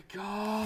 my god.